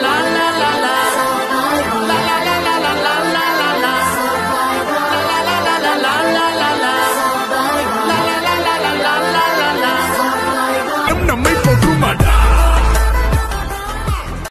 la la